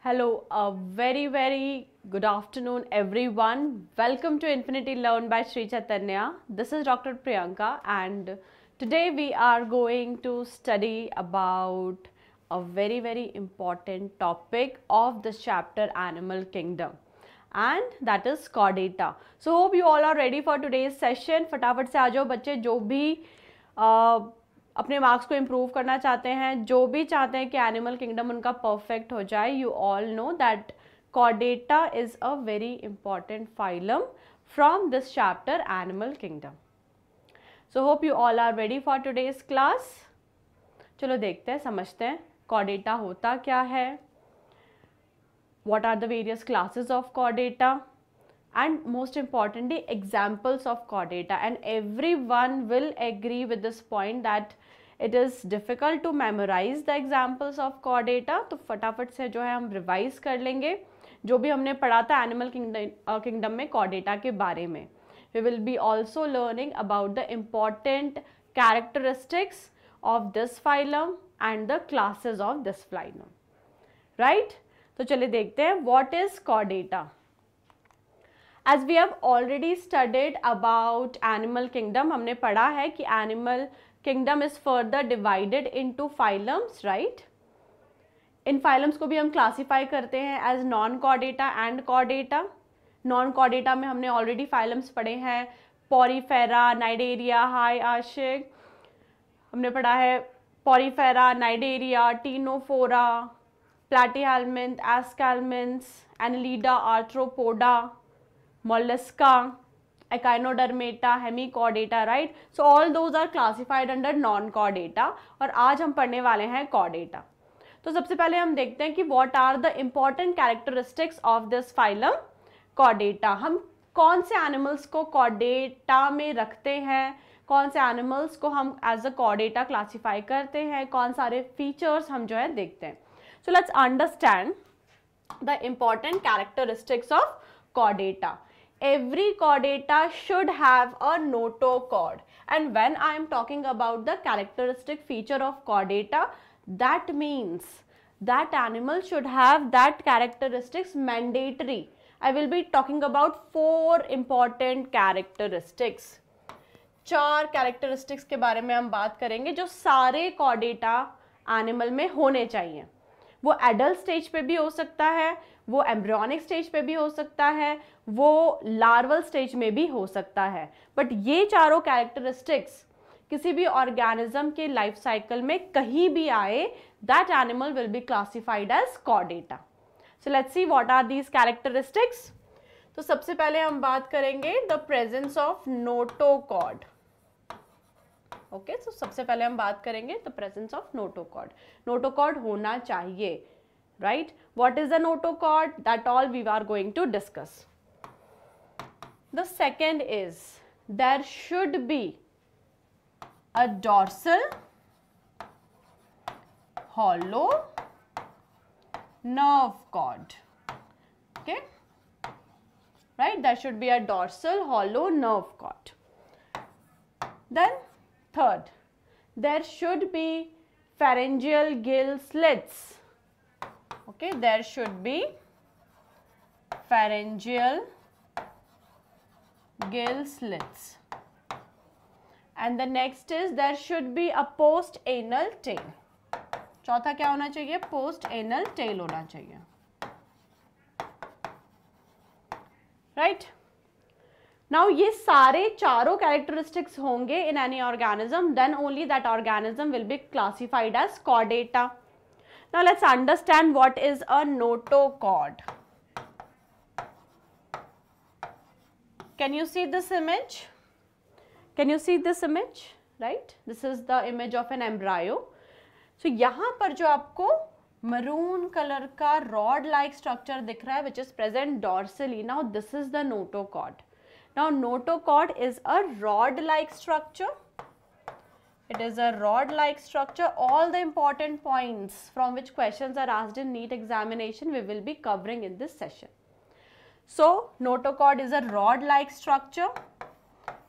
Hello, a very, very good afternoon, everyone. Welcome to Infinity Learn by Sri Chaitanya. This is Dr. Priyanka, and today we are going to study about a very, very important topic of this chapter Animal Kingdom. and that is chordata. So hope you all are ready for today's session. फटाफट से आ जाओ बच्चे जो भी uh, अपने marks को improve करना चाहते हैं, जो भी चाहते हैं कि एनिमल किंगडम उनका परफेक्ट हो जाए you all know that कॉडेटा is a very important phylum from this chapter animal kingdom so hope you all are ready for today's class चलो देखते हैं, समझते हैं कॉडेटा होता क्या है, what are the various classes of chordata and most importantly, examples of chordata and everyone will agree with this point that it is difficult to memorise the examples of कॉडेटा तो फटाफट से जो है हम रिवाइज कर लेंगे। जो भी हमने पढ़ा था एनिमल किंगडम uh, में कॉडेटा के बारे में। We will be also learning about the important characteristics of this phylum and the classes of this phylum right तो चलिए देखते हैं what is कॉडेटा as we have already studied about animal kingdom हमने पढ़ा है कि animal animal kingdom is further divided into phylums right इन phylums को भी हम क्लासीफाई करते हैं एज नॉन कॉडेटा एंड कॉडेटा नॉन कॉडेटा में हमने ऑलरेडी फाइलम्स पढ़े हैं पॉरीफेरा नाइडेरिया हाई आशिक हमने पढ़ा है porifera cnidaria ctenophora platyhelminth, annelida arthropoda arthropoda, echinodermata hemichordata right so all those are classified under non कॉडेटा और आज हम पढ़ने वाले हैं कॉडेटा तो सबसे पहले हम देखते हैं कि what are the important characteristics of this phylum कॉडेटा हम कौन से एनिमल्स को कॉडेटा में रखते हैं? कौन से एनिमल्स को हम एज अ कॉडेटा क्लासीफाई करते हैं? कौन सारे फीचर्स हम जो है देखते हैं? So let's understand the important characteristics of कॉडेटा Every chordata should have a notochord and when I am talking about the characteristic feature of chordata that means that animal should have that characteristics mandatory. I will be talking about four important characteristics. चार characteristics के बारे में हम बात करेंगे जो सारे कॉडेटा animal में होने चाहिए वो एडल्ट स्टेज पे भी हो सकता है वो एम्ब्रियोनिक स्टेज पे भी हो सकता है वो लार्वल स्टेज में भी हो सकता है। बट ये चारों कैरेक्टरिस्टिक्स किसी भी ऑर्गेनिज्म के लाइफ साइकिल में कहीं भी आए that animal will be classified as कॉडेटा so let's see what are these characteristics तो सबसे पहले हम बात करेंगे the presence of notochord okay तो सबसे पहले हम बात करेंगे the presence of notochord notochord होना चाहिए right what is the notochord that all we are going to discuss The second is there should be a dorsal hollow nerve cord. Okay, right? There should be a dorsal hollow nerve cord. Then third, there should be pharyngeal gill slits. Okay, there should be pharyngeal gill slits. And the next is there should be a post anal tail. चौथा क्या होना चाहिए post anal tail होना चाहिए right right? Now ये सारे चारों characteristics होंगे in any organism then only that organism will be classified as chordata now let's understand what is a notochord can you see this image can you see this image right this is the image of an embryo so यहाँ पर जो आपको maroon colour का rod like structure दिख रहा है which is present dorsally now this is the notochord Now notochord is a rod-like structure. It is a rod-like structure. All the important points from which questions are asked in NEET examination we will be covering in this session. So notochord is a rod-like structure.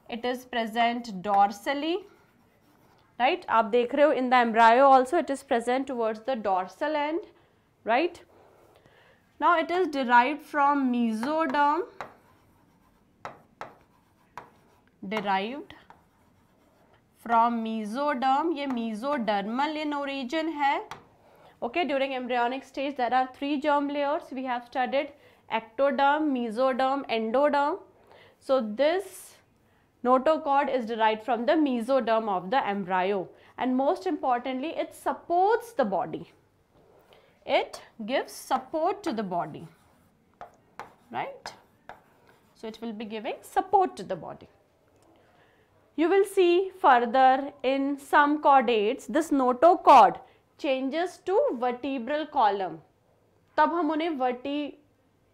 It is present dorsally. Right? आप देख in the embryo also it is present towards the dorsal end. Right? now it is derived from mesoderm derived from mesoderm ये mesodermal in origin है okay during embryonic stage there are three germ layers we have studied ectoderm mesoderm endoderm so this notochord is derived from the mesoderm of the embryo and most importantly it supports the body it gives support to the body right so it will be giving support to the body you will see further in some chordates this notochord changes to vertebral column तब हम उन्हें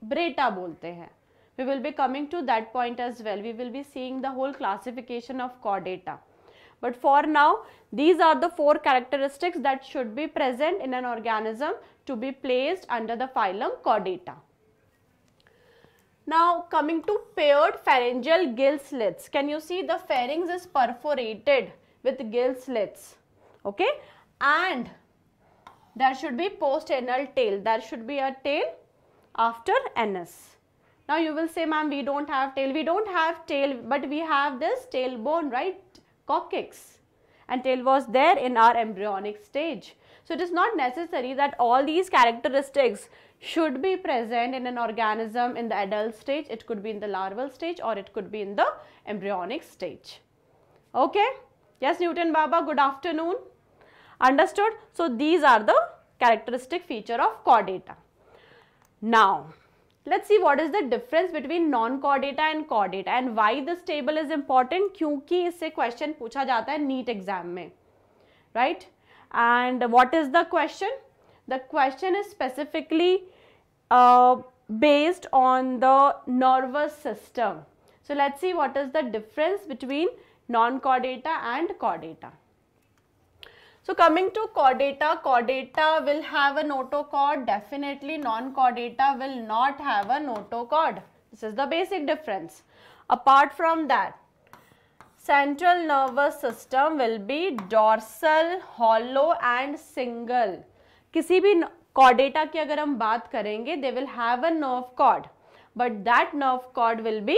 vertebrata बोलते हैं we will be coming to that point as well we will be seeing the whole classification of chordata but for now, these are the four characteristics that should be present in an organism to be placed under the phylum Chordata. Now coming to paired pharyngeal gill slits. Can you see the pharynx is perforated with gill slits. Okay. And there should be post-anal tail. There should be a tail after anus. Now you will say ma'am we don't have tail. We don't have tail but we have this tailbone right coccyx and tail was there in our embryonic stage. So it is not necessary that all these characteristics should be present in an organism in the adult stage, it could be in the larval stage or it could be in the embryonic stage. Okay? Yes Newton Baba, good afternoon. Understood? So these are the characteristic feature of chordata. Now, let's see what is the difference between non-chordata and chordata and why this table is important क्योंकि इससे question पूछा जाता है NEET exam में right and what is the question the question is specifically uh, based on the nervous system so let's see what is the difference between non-chordata and chordata so coming to chordata, chordata will have a notochord, definitely non-chordata will not have a notochord. This is the basic difference. Apart from that, central nervous system will be dorsal, hollow and single. किसी भी chordata की अगर हम बात करेंगे, they will have a nerve cord, but that nerve cord will be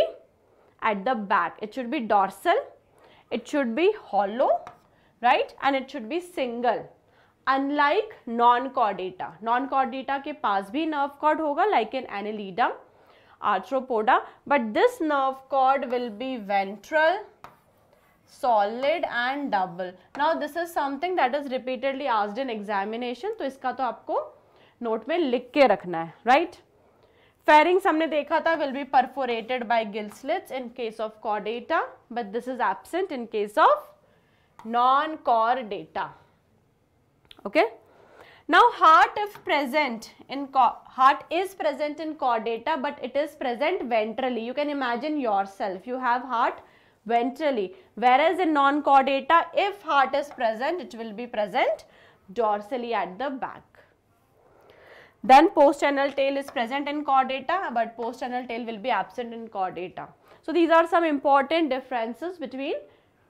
at the back. It should be dorsal, it should be hollow right? And it should be single unlike non chordata non chordata के पास भी nerve cord होगा like in annelida arthropoda but this nerve cord will be ventral solid and double now this is something that is repeatedly आज in examination तो इसका तो आपको note में लिख के रखना है राइट फेरिंग्स हमने देखा था will be perforated by gill slits in case of कॉडेटा but this is absent in case of non-core data. Okay. Now heart if present in heart is present in core data but it is present ventrally. You can imagine yourself. You have heart ventrally whereas in non-core data if heart is present it will be present dorsally at the back. Then post-anal tail is present in core data but post-anal tail will be absent in core data. So these are some important differences between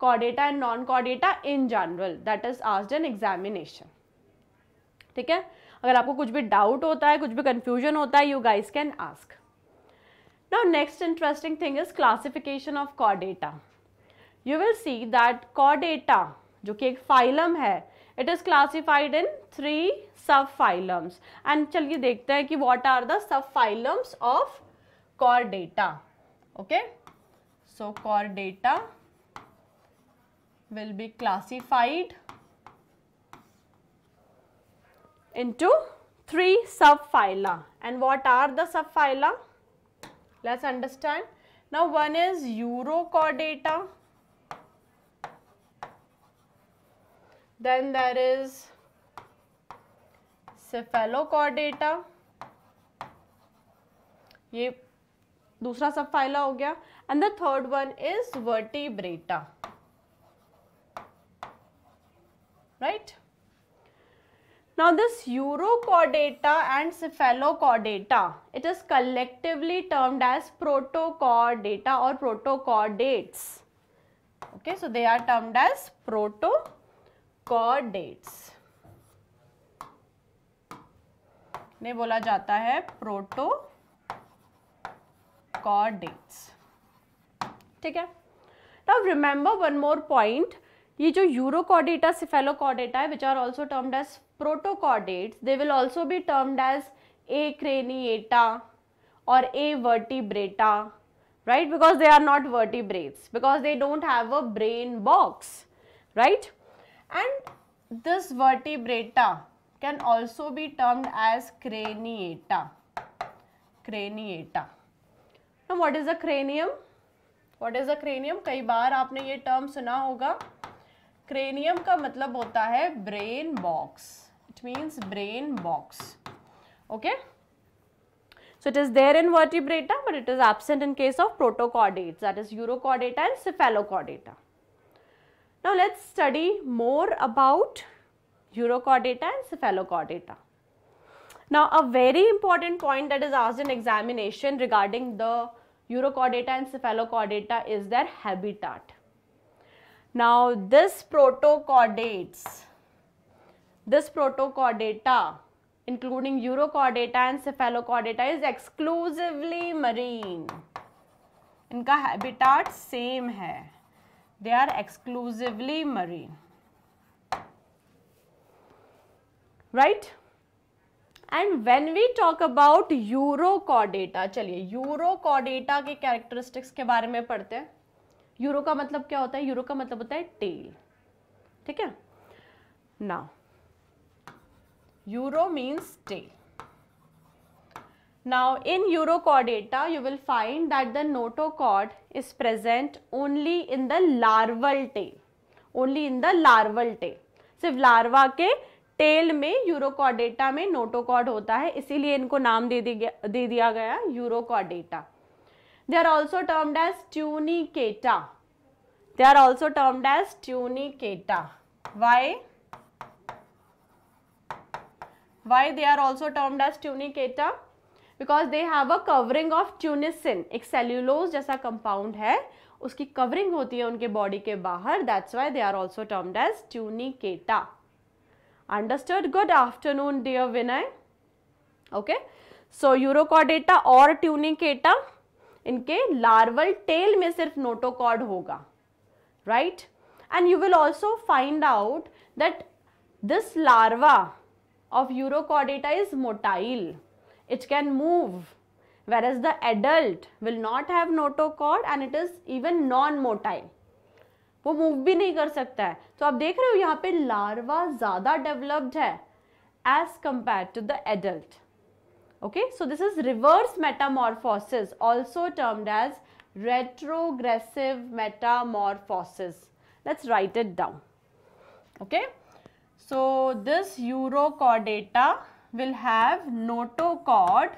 कॉडेटा and non कॉडेटा in general that is आज N examination ठीक है? अगर आपको कुछ भी doubt होता है, कुछ भी कंफ्यूजन होता है you guys can ask now next interesting thing is classification of कॉडेटा you will see that कॉडेटा जो कि एक फाइलम है it is classified in three सब फाइलम्स एंड चलिए देखते हैं कि what are the sub phylums of chordata okay so chordata will be classified into three subphyla and what are the subphyla let's understand now one is urochordata then there is cephalochordata ये दूसरा सब phyla हो गया and the third one is vertebrata right? Now this urochordata and cephalochordata, it is collectively termed as protochordata or protochordates. Okay, so they are termed as protochordates. ने बोला जाता है proto chordates ठीक है अब रिमेंबर वन मोर पॉइंट ये जो Urochordata Cephalochordata है which are also termed as protochordate they will also भी टर्म्ड एज ए क्रेनिएटा और avertebrata right because they are not vertebrates because they don't have brain box right and this vertebrata can also भी termed as craniata craniata what is a cranium what is a cranium कई बार आपने ये term सुना होगा। Cranium का मतलब होता है brain box. It means brain box okay so it is there in vertebrata but it is absent in case of protochordate that is urochordata and cephalochordata now let's study more about urochordata and cephalochordata now, a very important point that is asked in examination regarding the urocordata and cephalocordata is their habitat. Now this protochordates, this protochordata including urochordata and cephalochordata is exclusively marine इनका habitat same है they are exclusively marine right and when we talk about urochordata चलिए urochordata के characteristics के बारे में पढ़ते हैं euro का मतलब क्या होता है? यूरो का मतलब होता है टेल। ठीक है? ना uro means tail. Now in urochordata you will find that the notochord is present only in the larval tail only in the larval tail सिर्फ़ लार्वा के टेल में यूरोकॉडेटा में नोटोकॉड होता है। इसीलिए इनको नाम दे दिया दे दिया गया urochordata they are also termed as tunicata they are also termed as tunicata why Why they are also termed as tunicata? Because they have a covering of tunicin. एक cellulose जैसा compound है उसकी covering होती है उनके body के बाहर that's why they are also termed as tunicata. Understood? Good afternoon dear Vinay. Okay. So Urochordata और tunicata इनके larval tail में सिर्फ़ notochord होगा right and you will also find out that this larva of Urochordata is motile. It can move whereas the adult will not have notochord and it is even non-motile. वो move भी नहीं कर सकता है तो आप देख रहे हो यहाँ पे लार्वा ज़्यादा डेवलप्ड है as compared to the adult okay so this is reverse metamorphosis also termed as retrogressive metamorphosis let's write it down okay So this urochordata will have notochord,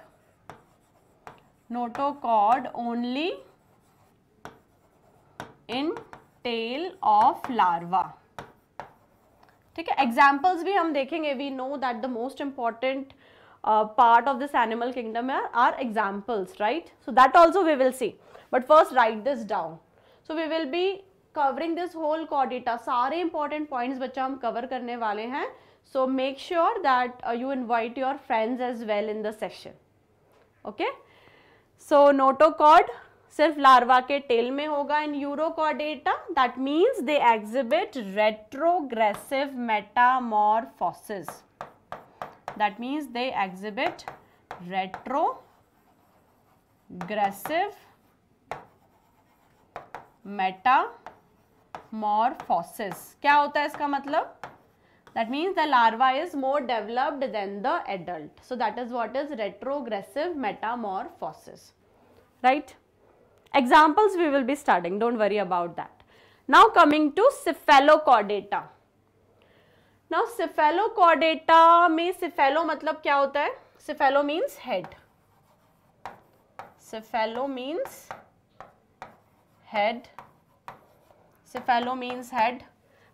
notochord only in tail of larva. ठीक है examples भी हम देखेंगे we know that the most important part of this animal kingdom are, are examples right? So that also we will see. But first write this down. So we will be covering this whole कॉडिटा सारे important points बच्चा हम cover करने वाले हैं. So make sure that you invite your friends as well in the session okay so notochord सिर्फ़ larva के tell में होगा in urochordata that means they exhibit retrogressive metamorphosis that means they exhibit retrogressive metamorphosis क्या होता है इसका मतलब that means the larva is more developed than the adult so that is what is retrogressive metamorphosis right examples we will be studying don't worry about that now coming to cephalochordata Now cephalochordata में cephalo मतलब क्या होता है? Cephalo means head cephalo means head cephalo means head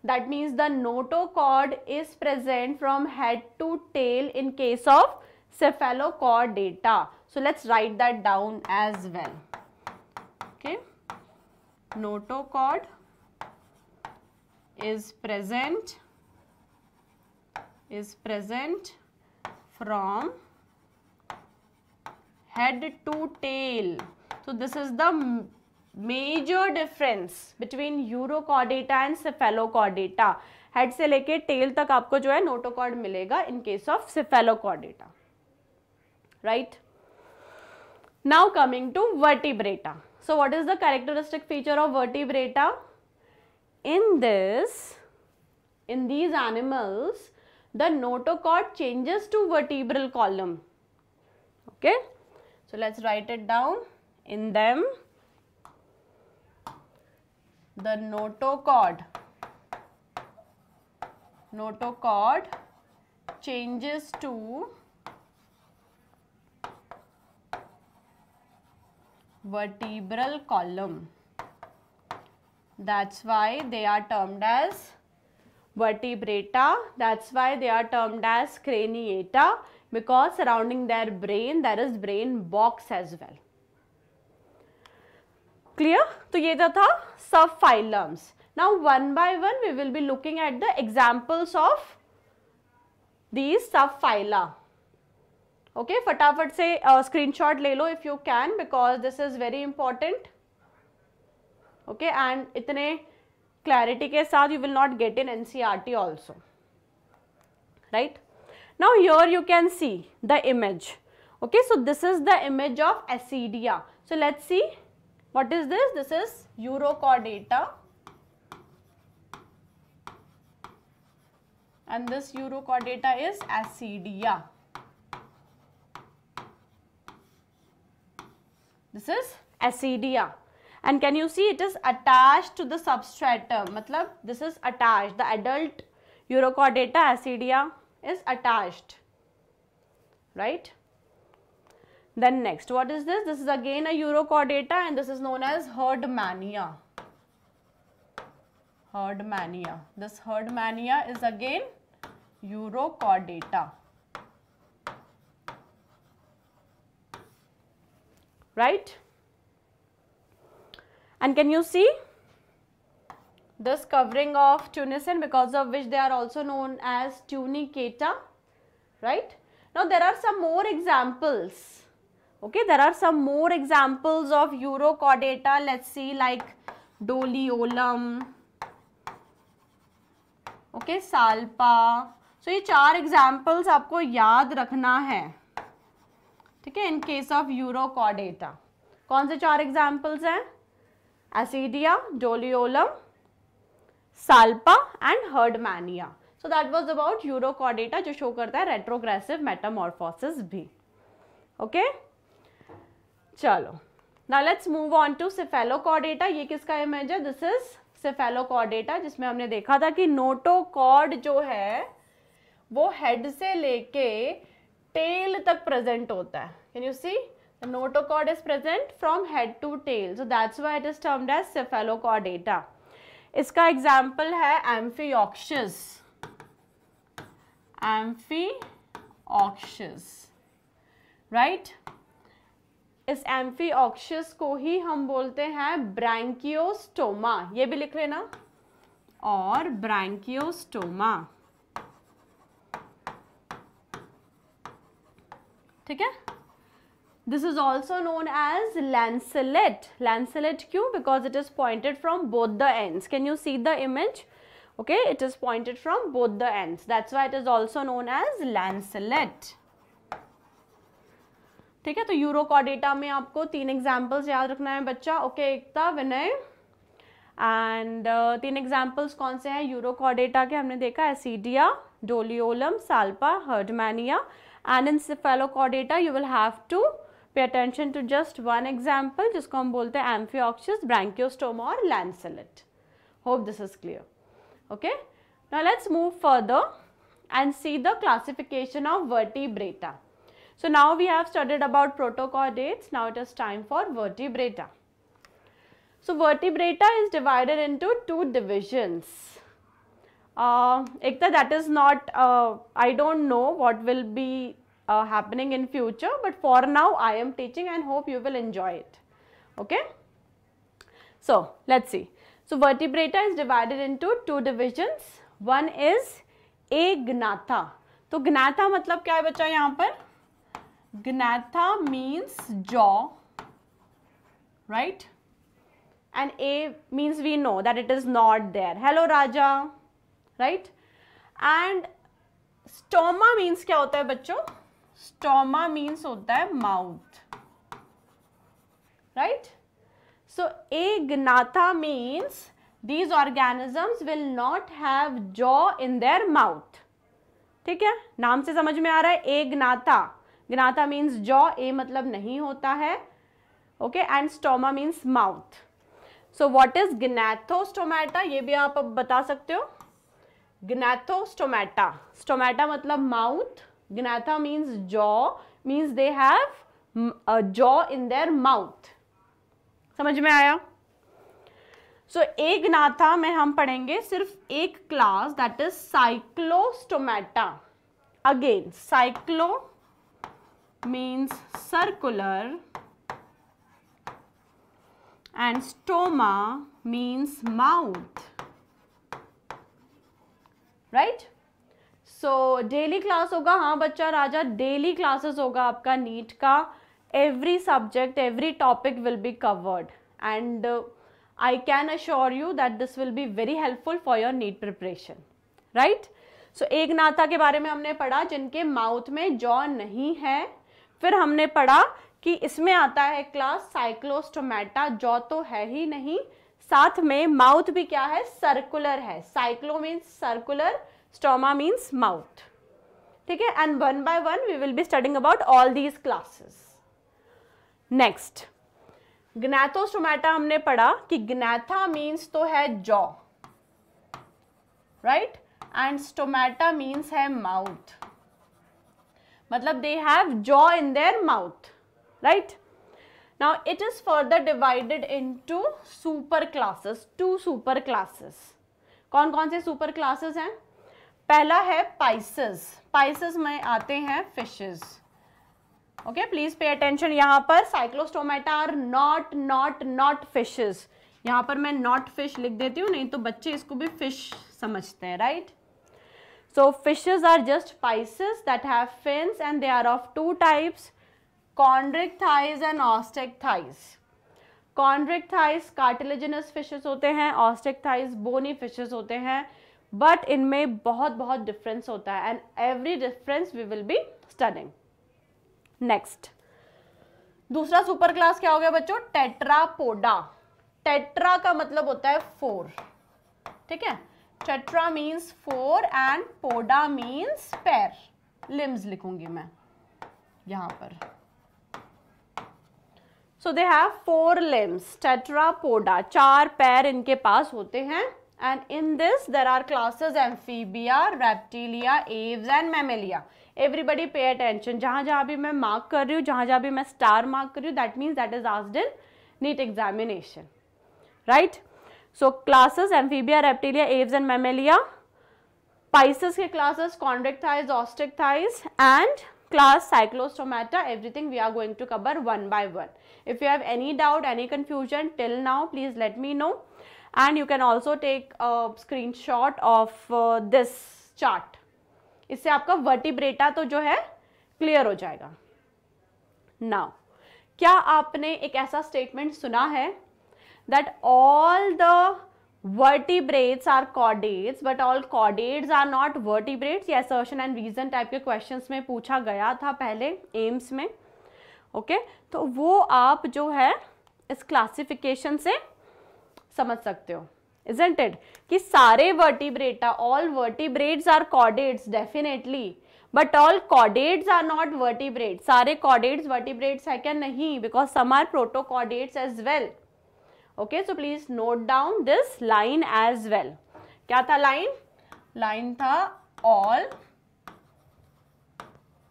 that means the notochord is present from head to tail in case of cephalochordata so let's write that down as well okay notochord is present is present from head to tail. So this is the major difference between urochordata and cephalochordata. Head से लेके tell तक आपको जो है notochord मिलेगा in case of cephalochordata right now coming to vertebrata so what is the characteristic feature of vertebrata in this in these animals the notochord changes to vertebral column. Okay? So let's write it down in them. The notochord. Notochord changes to vertebral column. That's why they are termed as vertebrata. That's why they are termed as craniata because surrounding their brain there is brain box as well. Clear? तो ये था subphylums. Now one by one we will be looking at the examples of these subphyla. Okay okay, फटाफट से screenshot uh, ले लो if you can because this is very important okay and इतने clarity के साथ you will not get in NCERT also right now your you can see the image okay so this is the image of acidia so let's see what is this this is urochordata and this urochordata is acidia This is acidia. and can you see it is attached to the substratum. Matlab, this is attached. The adult Urochordata acidia is attached. Right? Then next, what is this? This is again a Urochordata and this is known as Herdmania. Herdmania. This Herdmania is again Urochordata. right? And can you see this covering of tunicin because of which they are also known as tunicata, right? Now there are some more examples. Okay, there are some more examples of urochordata. Let's see like doliolum, okay, salpa. So ये चार examples आपको याद रखना है ठीक है in case of Urochordata कौन से चार एग्जाम्पल्स हैं Ascidia doliolum salpa and herdmania so that was about urochordata जो शो करता है रेट्रोग्रेसिव मेटामॉर्फोसिस भी. Okay? चलो. ना let's move on to cephalochordata ये किसका इमेज है? दिस इज़ सिफेलोकॉडेटा जिसमें हमने देखा था कि नोटोकॉड जो है, वो हेड से लेके टेल तक प्रेजेंट होता है. Can you see the notochord is present from head to tail so that's why it is termed as cephalochordata इसका एग्ज़ाम्पल है एम्फीऑक्शिस एम्फीऑक्शिस राइट इस एम्फीऑक्शिस को ही हम बोलते हैं ब्रैंकियोस्टोमा ये भी लिख लेना और ब्रैंकियोस्टोमा ठीक है this is also known as lancelet lancelet क्यों because it is pointed from both the ends can you see the image okay it is pointed from both the ends that's why it is also known as lancelet ठीक है तो Urochordata में आपको तीन examples याद रखना है बच्चा okay okay, Ekta Vinay and uh, तीन एग्जाम्पल्स कौन से हैं यूरोकॉडेटा के हमने देखा ascidia doliolum salpa herdmania and in cephalochordata you will have to pay attention to just one example जिसको हम बोलते हैं amphioxus, branchiostoma or lancelet. Hope this is clear. Okay. Now let's move further and see the classification of vertebrata. So now we have studied about protochordates. Now it is time for vertebrata. So vertebrata is divided into two divisions. Uh, Ekta, that is not, uh, I don't know what will be uh, happening in future, but for now I am teaching and hope you will enjoy it. Okay. So, let's see. So, vertebrata is divided into two divisions. One is agnatha. तो gnatha मतलब क्या है बच्चा यहाँ पर gnatha means jaw, right? And A means we know that it is not there. Hello Raja, right? And stoma means क्या होता है बच्चों Stoma मीन्स होता है mouth, right? So agnatha means these organisms will not have jaw in their mouth. ठीक है? नाम से समझ में आ रहा है ए ग्नाता ग्नाता मीन्स जॉ ए मतलब नहीं होता है. Okay and stoma means mouth so what is gnathostomata ये भी आप अब बता सकते हो. ग्नैथोस्टोमेटा स्टोमेटा मतलब mouth gnatha means jaw means they have jaw in their mouth समझ में आया? So, एक नाथा में हम पढ़ेंगे सिर्फ़ एक class that is cyclostomata again cyclo means circular and stoma means mouth right so daily class होगा? हाँ बच्चा राजा डेली क्लासेस होगा आपका नीट का। Every subject every topic will be covered and I can assure you that this will be very helpful for your NEET preparation right so एक नाता के बारे में हमने पढ़ा, जिनके माउथ में जॉ नहीं है। फिर हमने पढ़ा कि इसमें आता है क्लास साइक्लोस्टोमेटा जॉ तो है ही नहीं। साथ में माउथ भी क्या है? सर्कुलर है। Cyclo means circular stoma means mouth ठीक है? And one by one we will be studying about all these classes next gnathostomata हमने पढ़ा कि ग्नैथा मीन्स तो है jaw right and stomata means है माउथ मतलब they have jaw in their mouth right now it is further divided into super classes two super classes कौन कौन से सुपर क्लासेस हैं? पहला है पाइसेस पाइसेस में आते हैं fishes okay please pay attention यहाँ पर. Cyclostomata are not not not fishes यहाँ पर मैं नॉट फ़िश लिख देती हूँ, नहीं तो बच्चे इसको भी फ़िश समझते हैं right so fishes are just pisces that have fins and they are of two types chondrichthyes and osteichthyes chondrichthyes cartilaginous fishes होते हैं ऑस्टेक थाइज बोनी फिशेस होते हैं बट इनमें बहुत बहुत डिफरेंस होता है and every difference we will be studying next दूसरा सुपर क्लास क्या हो गया बच्चों? टेट्रापोडा टेट्रा का मतलब होता है फोर ठीक है? Tetra means four and poda means पैर लिम्स लिखूँगी मैं. यहाँ पर. So they have four limbs tetrapoda चार पैर इनके पास होते हैं. and in this there are classes amphibia reptilia aves and mammalia everybody pay attention जहां जहां भी मैं मार्क कर रही हूँ जहां जहां भी मैं स्टार मार्क कर रही हूँ that means that is asked in NEET examination right so classes amphibia reptilia aves and mammalia pisces के classes chondrichthyes osteichthyes and class cyclostomata everything we are going to cover one by one if you have any doubt any confusion till now please let me know And you can also take a screenshot of uh, this chart. इससे आपका vertebrata तो जो है clear हो जाएगा। Now क्या आपने एक ऐसा स्टेटमेंट सुना है that all the vertebrates are chordates but all chordates are not vertebrates ये असर्शन एंड रीजन टाइप के क्वेश्चंस में पूछा गया था पहले एम्स में। Okay okay? तो वो आप जो है इस क्लासिफिकेशन से समझ सकते हो इजेंट इट कि सारे vertebrata all vertebrate are chordates definitely but all chordates are not vertebrate सारे कॉडेट्स वर्टिब्रेट्स है क्या? नहीं because some are protochordates as well okay so please note down this line as well क्या था line line था all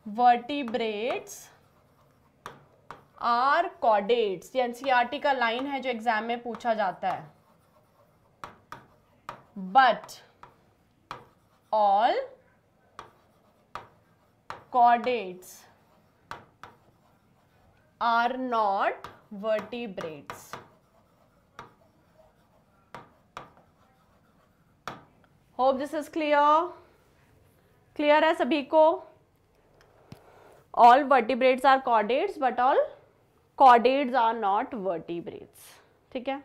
vertebrates are chordates NCERT का line है जो एग्ज़ाम में पूछा जाता है। But all chordates are not vertebrates hope this is clear clear है सभी को? All vertebrates are chordates but all chordates are not vertebrates ठीक है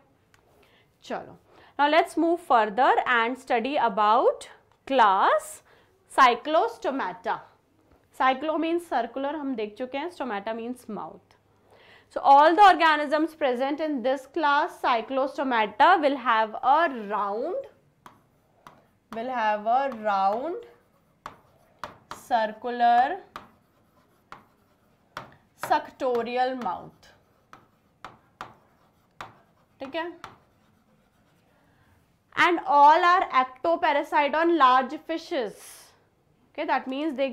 चलो now let's move further and study about class cyclostomata cyclo means circular हम देख चुके हैं stomata means mouth so all the organisms present in this class cyclostomata will have a round will have a round circular suctorial mouth ठीक है? And all are ectoparasite on large fishes okay that means they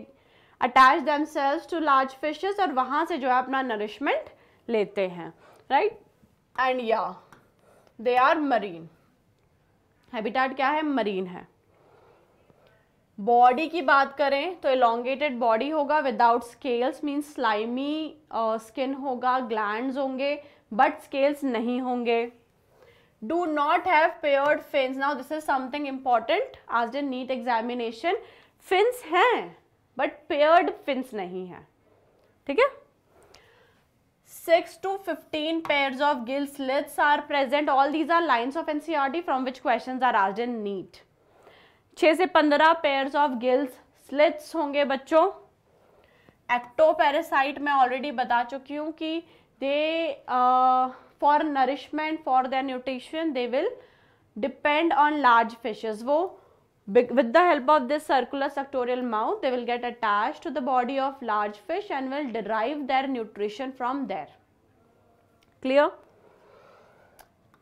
attach themselves to large fishes और वहाँ से जो है अपना nourishment लेते हैं राइट एंड या दे आर मरीन हैबिटाट क्या है? मरीन है. बॉडी की बात करें तो एलोंगेटेड बॉडी होगा without scales means slimy skin होगा ग्लैंड होंगे बट स्केल्स नहीं होंगे. Do not have paired fins now this is something important आज इन नीट एग्जामिनेशन फिन्स हैं बट पेयर्ड फिन्स नहीं है. ठीक है? Six to fifteen pairs of gill slits are present all these are lines of NCERT from which question are आज in NEET छह से पंद्रह पेयर्स ऑफ़ गिल्स स्लिट्स होंगे बच्चों. एक्टोपैरासाइट मैं ऑलरेडी बता चुकी हूँ कि they for nourishment for their nutrition they will depend on large fishes वो with the help of this circular suctorial mouth they will get attached to the body of large fish and will derive their nutrition from there clear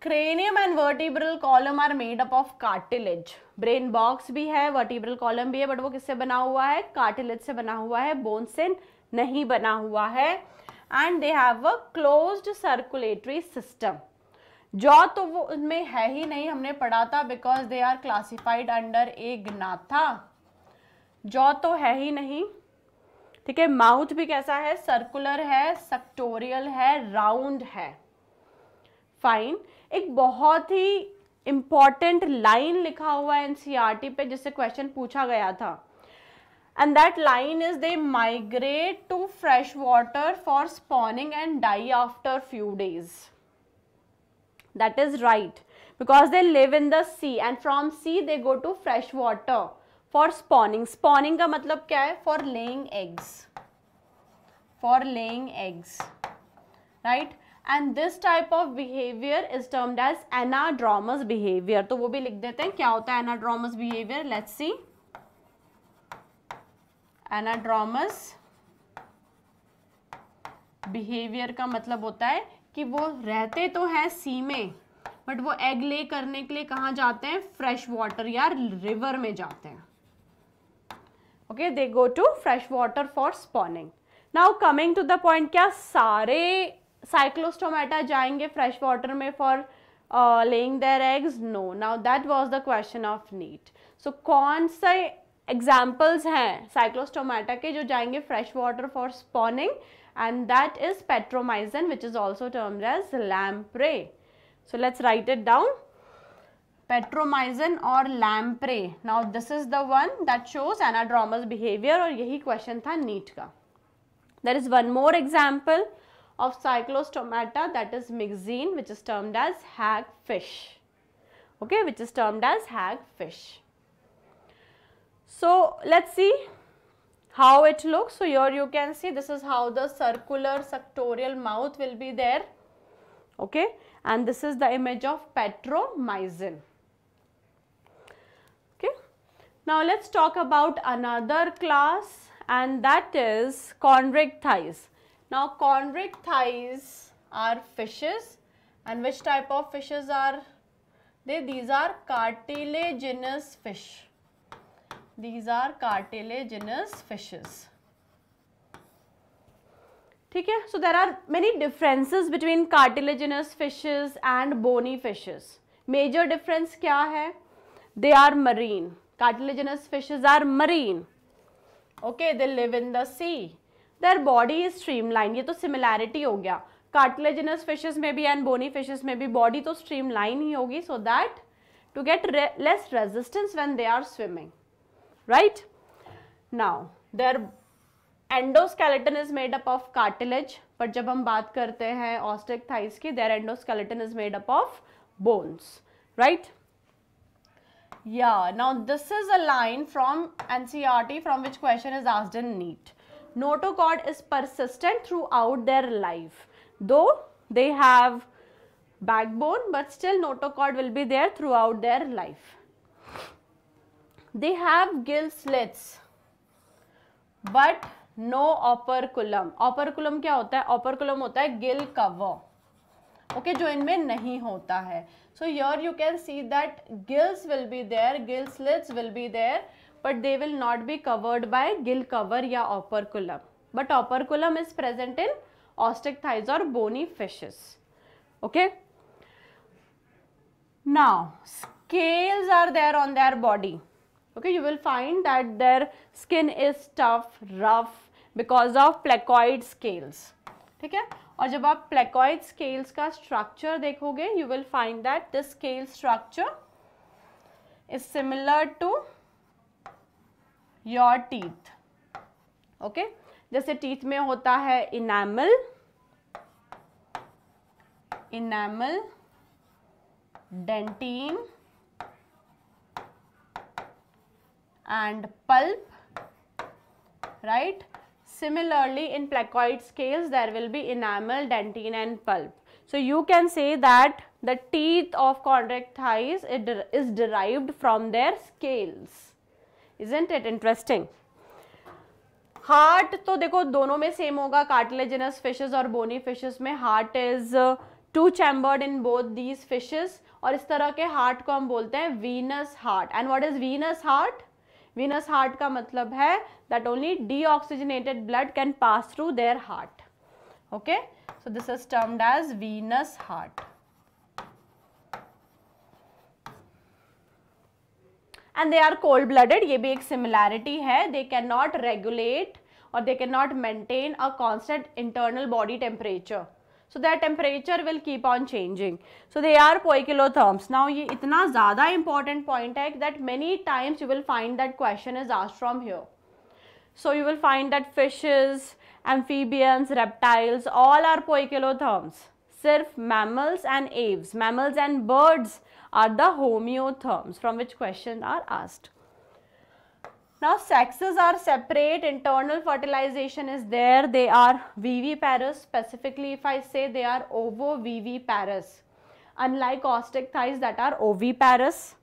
cranium and vertebral column are made up of cartilage brain box भी है vertebral column भी है but वो किससे बना हुआ है cartilage से बना हुआ है बोन से नहीं बना हुआ है and they have a closed circulatory system jaw तो वो उनमें है ही नहीं हमने पढ़ा था because they are classified under agnatha jaw तो है ही नहीं ठीक है माउथ भी कैसा है? सर्कुलर है सक्टोरियल है राउंड है. फाइन एक बहुत ही इंपॉर्टेंट लाइन लिखा हुआ है एनसीईआरटी पे, जिससे क्वेश्चन पूछा गया था। And that line is they migrate to fresh water for spawning and die after few days that is right because they live in the sea and from sea they go to fresh water for spawning spawning का मतलब क्या है? For laying eggs for laying eggs right and this type of behaviour is termed as anadromous behaviour तो वो भी लिख देते हैं, क्या होता है anadromous behaviour let's see anadromous behaviour का मतलब होता है कि वो रहते तो हैं सी में बट वो एग ले करने के लिए कहाँ जाते हैं? फ्रेश वाटर या रिवर में जाते हैं। Okay they go to fresh water for spawning now coming to the point क्या सारे साइक्लोस्टोमेटा जाएँगे फ्रेश वाटर में for laying their eggs no now that was the question of NEET so कौन से एग्जाम्पल्स हैं साइक्लोस्टोमेटा के जो जाएँगे fresh water for spawning and that is petromyzon which is also termed as lamprey so let's write it down petromyzon और lamprey now this is the one that shows anadromous behaviour और यही question था NEET का. There is one more example of cyclostomata that is myxine which is termed as hagfish. Okay, which is termed as hagfish. So let's see how it looks. So here you can see this is how the circular suctorial mouth will be there. Okay? And this is the image of petromyzin okay? Now let's talk about another class and that is chondrichthyes now chondrichthyes are fishes. And which type of fishes are they? These are cartilaginous fish. These are cartilaginous fishes. ठीक है? So there are many differences between cartilaginous fishes and bony fishes major difference क्या है? They are marine cartilaginous fishes are marine okay they live in the sea their body is streamline ये तो similarity हो गया. Cartilaginous fishes में भी and bony fishes में भी बॉडी तो स्ट्रीमलाइन ही होगी so that to get less resistance when they are swimming Right now there endoskeleton is made up of cartilage but जब हम बात करते हैं ऑस्टिक थाइस की there endoskeleton is made up of bones right Yeah, now this is a line from NCRT from which question is asked in NEET. Notochord is persistent throughout their life. Though they have backbone, but still notochord will be there throughout their life. They have gill slits, but no operculum. Operculum क्या होता है? Operculum होता है gill cover. Okay, जो इनमें नहीं होता है. So here you can see that gills will be there, gill slits will be there, but they will not be covered by gill cover या operculum. But operculum is present in ostrich or bony fishes. Okay. Now, scales are there on their body. Okay, you will find that their skin is tough, rough because of placoid scales. ठीक है? और जब आप placoid scales का structure देखोगे you will find that the scale structure is similar to your teeth okay जैसे teeth में होता है enamel enamel dentine and pulp right Similarly, in placoid scales, there will be enamel, dentine and pulp. So, you can say that the teeth of chondrichthyes thighs is derived from their scales. Isn't it interesting? Heart तो देखो दोनों में same होगा cartilaginous fishes और bony fishes में heart is two chambered in both these fishes और इस तरह के हार्ट को हम बोलते हैं venous heart and what is venous heart venous heart का मतलब है that only deoxygenated blood can pass through their heart okay so this is termed as venous heart and they are cold blooded ये भी एक similarity है. They can not regulate और they can not maintain a constant internal body temperature so their temperature will keep on changing. So they are poikilotherms. Now ye itna zyada important point that many times you will find that question is asked from here. So you will find that fishes amphibians reptiles all are poikilotherms. Sirf mammals and aves mammals and birds are the homeotherms from which questions are asked now sexes are separate, internal fertilization is there, they are viviparous, specifically if I say they are ovoviviparous, unlike ostrich that are oviparous.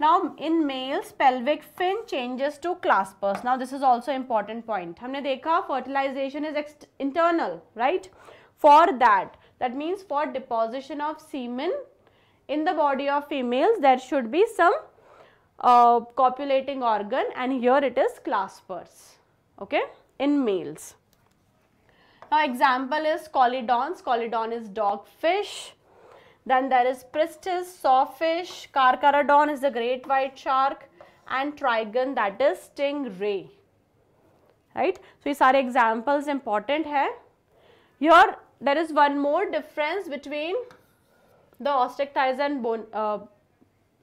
Now in males pelvic fin changes to claspers. Now this is also important point. हमने देखा fertilization is internal, right? For that, that means for deposition of semen in the body of females there should be some uh, copulating organ and here it is claspers okay in males. Now example is Colledons, Colledon is dogfish. Then there is Pristis, sawfish, Carcharodon is the great white shark and Trigon that is stingray. Right. So these are examples important hai. Here there is one more difference between the ostrich and bone, uh,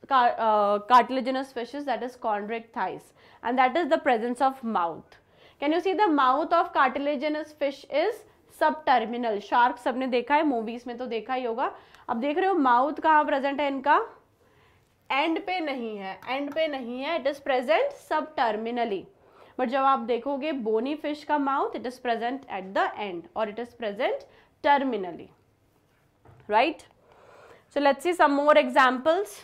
car, uh, cartilaginous fishes that is chondrichthyes and that is the presence of mouth. Can you see the mouth of cartilaginous fish is subterminal. Shark सबने देखा है movies में तो देखा ही होगा अब देख रहे हो माउथ कहाँ प्रेजेंट है इनका एंड पे नहीं है एंड पे नहीं है it is present subterminally but जब आप देखोगे बोनी फ़िश का mouth it is present at the end और it is present terminally right so let's see some more examples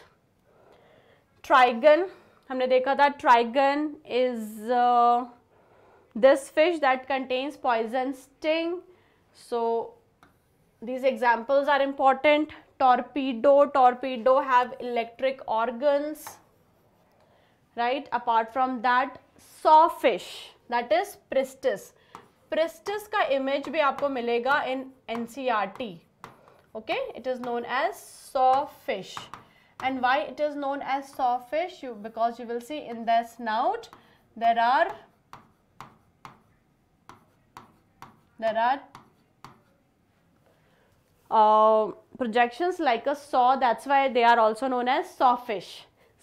trygon हमने देखा था trygon is this fish that contains poison sting so these examples are important torpedo torpedo have electric organs right apart from that saw fish that is pristis pristis का image भी आपको मिलेगा in N C R T okay it is known as saw fish and why it is known as sawfish you because you will see in the snout there are there are uh, projections like a saw that's why they are also known as sawfish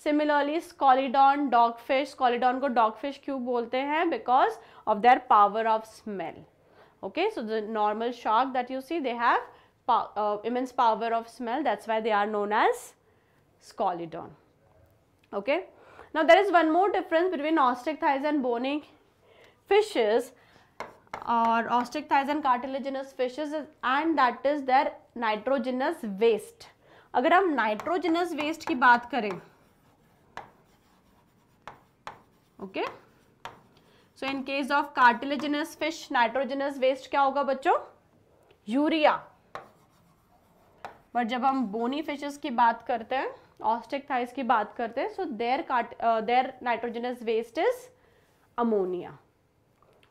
similarly scoliodon dog fish scoliodon को dog fish क्यों बोलते हैं because of their power of smell okay so the normal shark that you see they have uh, immense power of smell that's why they are known as scalidon okay now there is one more difference between ostrich and bony fishes or ostrich and cartilaginous fishes and that is their nitrogenous waste अगर हम nitrogenous waste की बात करें okay? So in case of cartilaginous fish nitrogenous waste क्या होगा बच्चों urea but जब हम बोनी फिशेस की बात करते हैं ऑस्टिक थाइस की बात करते हैं so there cart there nitrogenous waste is ammonia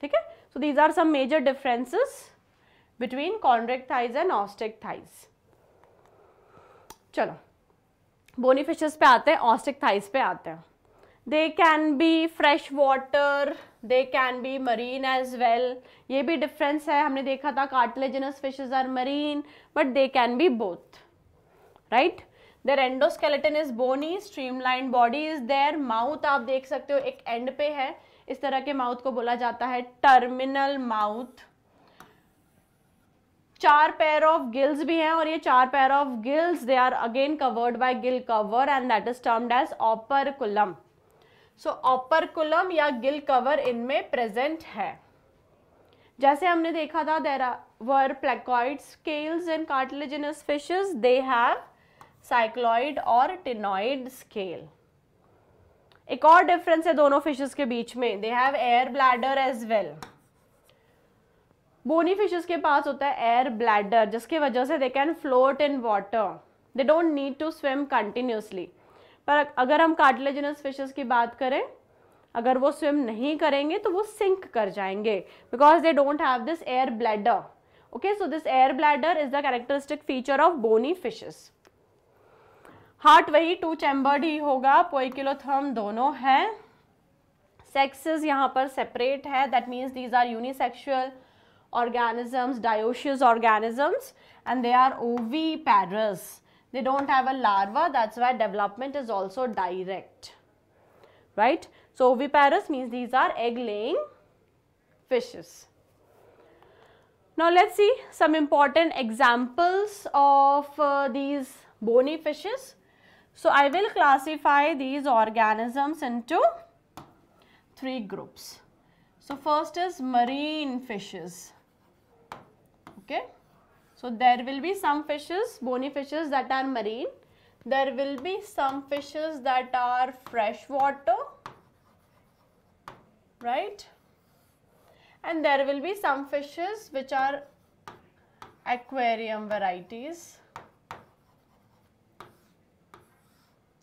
ठीक है? So these are some major differences between chondrichthyes and osteichthyes चलो बोनी फिशेस पे आते हैं ऑस्टिक थाइस पे आते हैं। They can be fresh water they can be marine as well ये भी डिफरेंस है, हमने देखा था cartilaginous fishes are marine but they can be both right their endoskeleton is bony streamline body is there mouth आप देख सकते हो, एक एंड पे है। इस तरह के माउथ को बोला जाता है टर्मिनल माउथ चार पेयर ऑफ़ गिल्स भी हैं और ये चार pair of gills they are again covered by gill cover and that is termed as operculum so operculum या गिल कवर इनमें प्रेजेंट है। जैसे हमने देखा था there are were placoid scales in cartilaginous fishes they have cycloid और ctenoid scale एक और डिफरेंस है दोनों फिशेस के बीच में. They have air bladder as well bony fishes के पास होता है एयर ब्लैडर जिसकी वजह से they can float in water they don't need to swim continuously पर अगर हम कार्टिलेजिनस फिशेस की बात करें, अगर वो स्विम नहीं करेंगे तो वो सिंक कर जाएँगे. Because they don't have this air bladder okay so this air bladder is the characteristic feature of bony fishes heart वही टू चैम्बर्ड ही होगा पोइकिलोथर्म दोनों हैं। सेक्सेस यहाँ पर सेपरेट है that means these are unisexual organisms dioecious organisms and they are oviparous they don't have a larva that's why development is also direct right so oviparous means these are egg laying fishes Now let's see some important examples of uh, these bony fishes. So i will classify these organisms into three groups so first is marine fishes okay so there will be some fishes, bony fishes that are marine. There will be some fishes that are freshwater, right? And there will be some fishes which are aquarium varieties.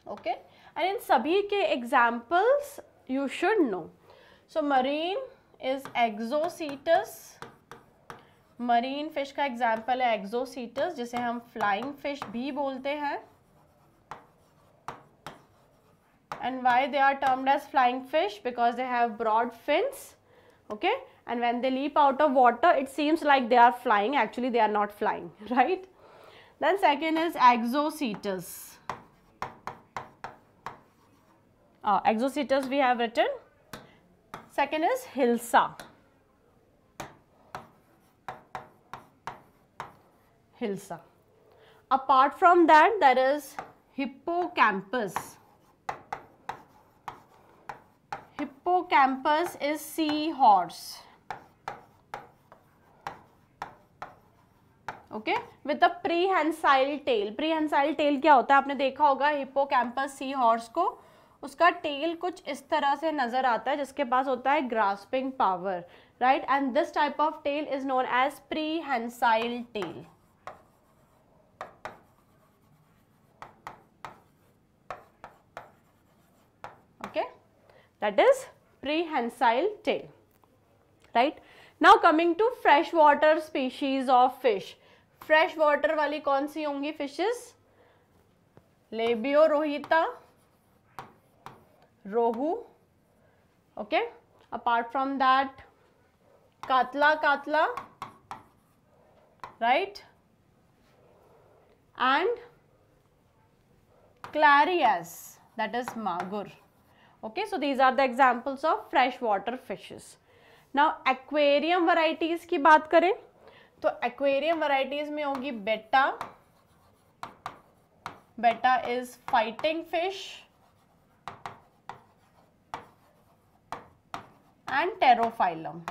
Okay. And in sabhi ke examples, you should know. So, marine is Exocetus marine fish का example है एक्जोसीटस जिसे हम flying fish भी बोलते हैं and why they are termed as flying fish because they have broad fins okay and when they leap out of water it seems like they are flying actually they are not flying right then second is exocetus Uh, exocetus we have written second is hilsa hilsa. Apart from that, there is hippocampus. Hippocampus is seahorse. Okay with a prehensile tail prehensile tail क्या होता है आपने देखा होगा hippocampus sea horse को उसका tail कुछ इस तरह से नज़र आता है जिसके पास होता है grasping power right and this type of tail is known as prehensile tail that is prehensile tail right now coming to freshwater species of fish freshwater wali kaun si hongi fishes labiorhoita rohu okay apart from that katla katla right and clarias that is magur okay so these are the examples of freshwater fishes now aquarium varieties की बात करें तो aquarium varieties में होगी betta betta is fighting fish and pterophyllum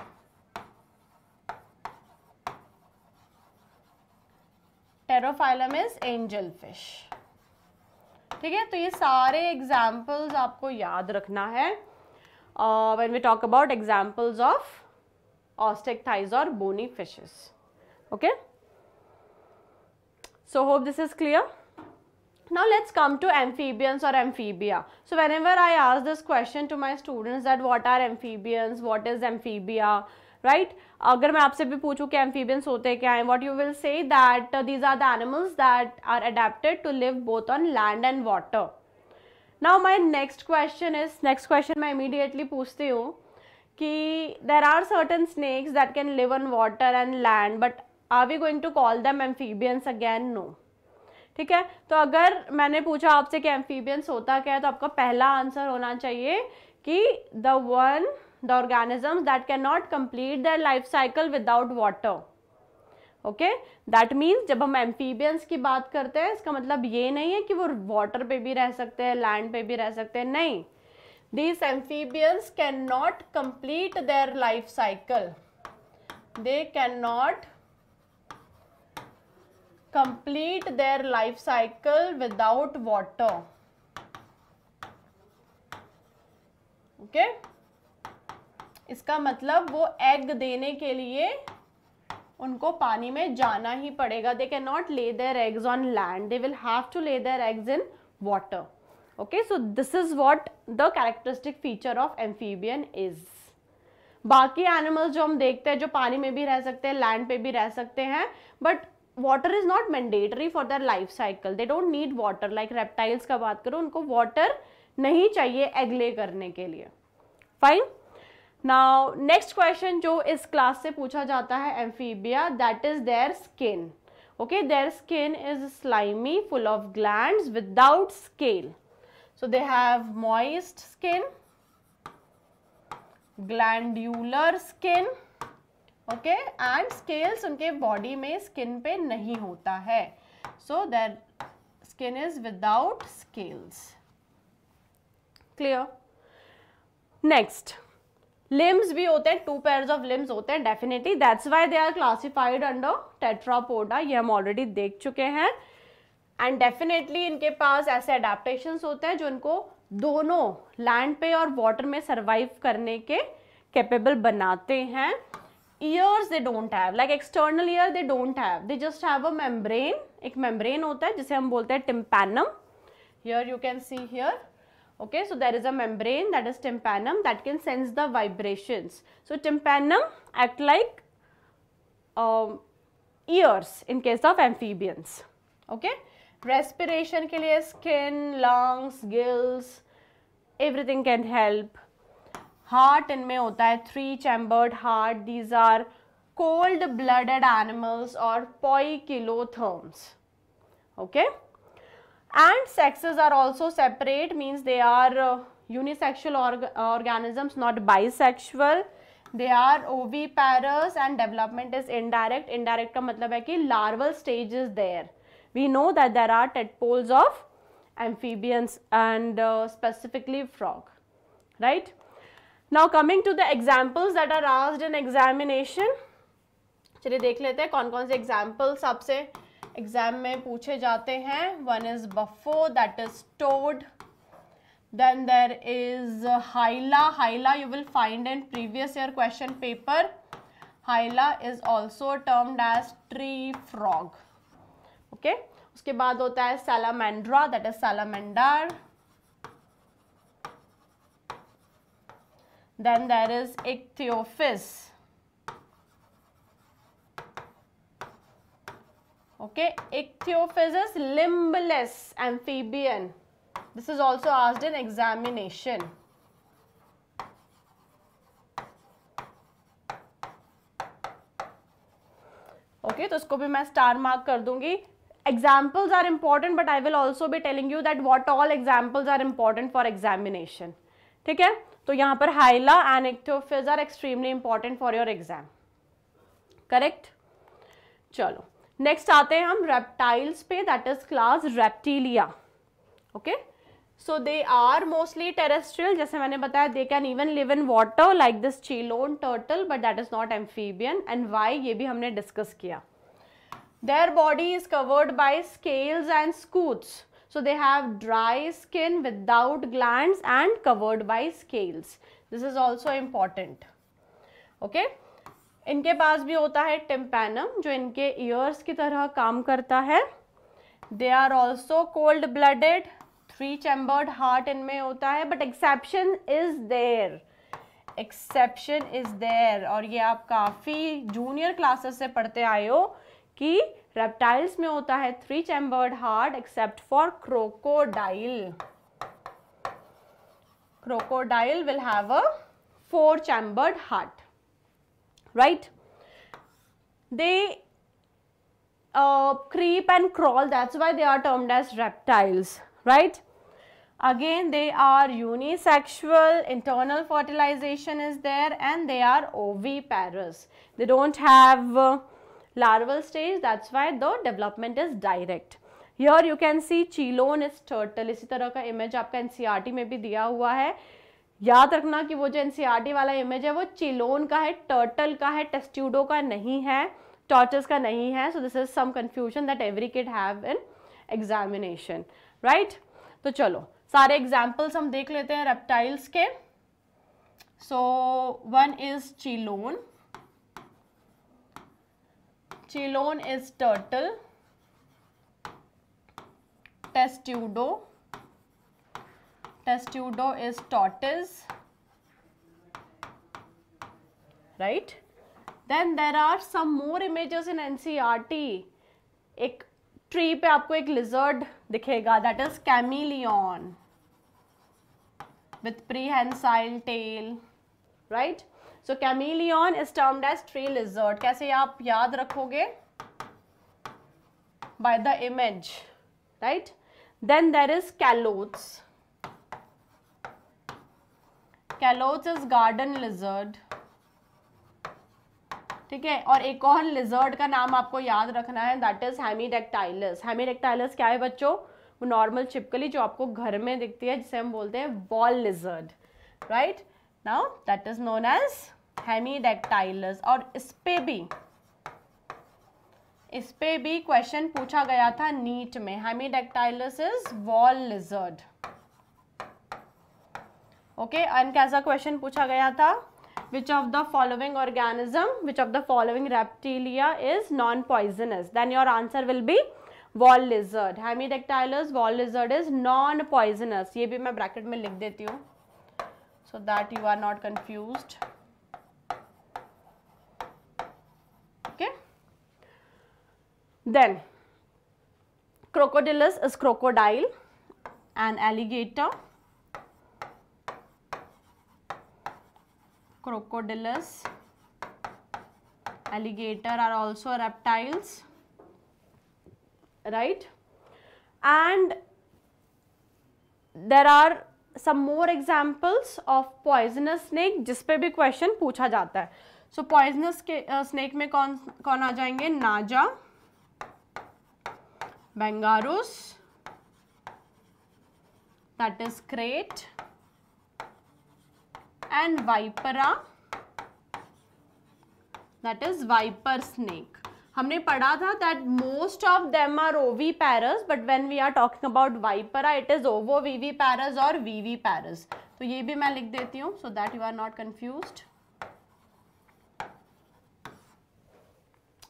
is angel fish ठीक है? तो ये सारे एग्जाम्पल्स आपको याद रखना है। When we talk about examples of osteichthyes और bony fishes okay so hope this is clear. now let's come to amphibians or amphibia so whenever i ask this question to my students that what are amphibians what is amphibia right right? अगर मैं आपसे भी पूछूं कि amphibians होते क्या हैं what you will say that these are the animals that are adapted to live both on land and water now my next question is next question मैं इमीडिएटली पूछती हूँ कि there are certain snakes that can live on water and land but are we going to call them amphibians again no ठीक है? तो अगर मैंने पूछा आपसे कि एम्फीबियंस होता क्या है तो आपका पहला आंसर होना चाहिए कि the one the organism that can not complete the life cycle without water okay that means जब हम एम्फीबियंस की बात करते हैं, इसका मतलब ये नहीं है कि वो वाटर पे भी रह सकते हैं लैंड पे भी रह सकते हैं। नहीं. This amphibians can not complete their life cycle they can not complete their life cycle without water. Okay? इसका मतलब वो एग देने के लिए उनको पानी में जाना ही पड़ेगा। They can not lay their eggs on land they will have to lay their eggs in water okay so this is what the characteristic feature of amphibian is बाकी एनिमल्स जो हम देखते हैं, जो पानी में भी रह सकते हैं लैंड पे भी रह सकते हैं but water is not mandatory for their life cycle they don't need water like reptiles का बात करो, उनको वाटर नहीं चाहिए एग करने के लिए। फाइन नाउ नेक्स्ट क्वेश्चन जो इस क्लास से पूछा जाता है amphibia that is their skin okay, their skin is slimy, full of glands without scale. So, they have moist skin, glandular skin okay? And scales उनके body में skin पे नहीं होता है. So their skin is without scales. Clear? Next. Limbs भी होते हैं two pairs of limbs होते हैं definitely that's why they are classified under tetrapoda ये हम ऑलरेडी देख चुके हैं. एंड डेफिनेटली इनके पास ऐसे अडेप्टेशन होते हैं जो इनको दोनों लैंड पे और वाटर में सर्वाइव करने के कैपेबल बनाते हैं. ears they don't have like external ear they don't have they just have a membrane एक मेम्ब्रेन होता है जिसे हम बोलते हैं tympanum here you can see here okay so there is a membrane that is tympanum that can sense the vibrations so tympanum act like um, ears in case of amphibians okay respiration ke liye skin lungs gills everything can help heart इनमें होता है three chambered heart these are cold blooded animals और poikilotherms okay and sexes are also separate means they are unisexual organisms not bisexual they are oviparous and development is indirect indirect का मतलब है कि larval stage is there we know that there are tadpoles of amphibians and specifically frog right now coming to the examples that are asked in examination चलिए देख लेते हैं कौन कौन से एग्जाम्पल्स आपसे एग्ज़ाम में पूछे जाते हैं। One is bufo that is toad then there is hyla hyla you will find in previous year question paper hyla is also termed as tree frog okay उसके बाद होता है salamandra that is salamander then there is ichthyophis Okay, Ichthyophis is limbless amphibian. This is also asked in examination. Okay okay, तो उसको भी मैं star mark कर दूँगी examples are important but I will also be telling you that what all examples are important for examination. ठीक है? तो यहाँ पर hyla and are extremely important for your exam correct चलो नेक्स्ट आते हैं हम रेप्टाइल्स पे that is class reptilia okay so they are mostly terrestrial जैसे मैंने बताया they can even live in water like this chelone turtle but that is not amphibian and why ये भी हमने डिस्कस किया. Their body is covered by scales and scutes. So, they have dry skin without glands and covered by scales. This is also important. Okay. इनके पास भी होता है tympanum जो इनके ईयर्स की तरह काम करता है they are also cold blooded three chambered heart इनमें होता है but exception is there exception is there और ये आप काफ़ी जूनियर क्लासेस से पढ़ते आए हो कि रेप्टाइल्स में होता है three chambered heart except for crocodile crocodile will have a four chambered heart right they creep and crawl that's why they are termed as reptiles right again they are unisexual internal fertilization is there and they are oviparous they don't have uh, larval stage, that's why the development is direct. Here you can see chilon is turtle, इसी तरह का image आपका NCERT में भी दिया हुआ है। याद रखना कि वो जो NCERT वाला image है, वो चिलोन का है टर्टल का है टेस्ट्यूडो का नहीं है टॉर्टस का नहीं है। So this is some confusion that every kid have in examination right तो चलो, सारे एग्जाम्पल्स हम देख लेते हैं रेप्टाइल्स के। So one is chelone chelone is turtle testudo testudo is taught right then there are some more images in NCERT एक tree पे आपको एक लिजर्ड दिखेगा that is chameleon with prehensile tail right so chameleon is termed as tree lizard कैसे आप याद रखोगे? By the image right then there is calotes calotes is garden lizard ठीक है? और एक और लिजर्ड का नाम आपको याद रखना है दैट इज़ हेमीडेक्टाइलस हेमीडेक्टाइलस क्या है बच्चों? वो नॉर्मल चिपकली जो आपको घर में दिखती है, जिसे हम बोलते हैं wall lizard right now that is known as hemidactylus और इस पे भी इस पे भी क्वेश्चन पूछा गया था नीट में hemidactylus is wall lizard okay and कैसा क्वेश्चन पूछा गया था which of the following organism which of the following reptilia is non poisonous then your answer will be wall lizard hemidactylus wall lizard is non poisonous ये भी मैं bracket में लिख देती हूँ so that you are not confused. Okay? Then crocodilus is crocodile and alligator. Crocodilus alligator are also reptiles right? And there are some more examples of poisonous snake जिस पे भी क्वेश्चन पूछा जाता है। सो पॉइजनस के snake में कौन कौन आ जाएँगे? Naja, bungarus that is krait and vipera that is viper snake हमने पढ़ा था that most of them are oviparous but when we are talking about vipera it is ovoviviparous और वीवी पैरस तो ये भी मैं लिख देती हूँ so that you are not confused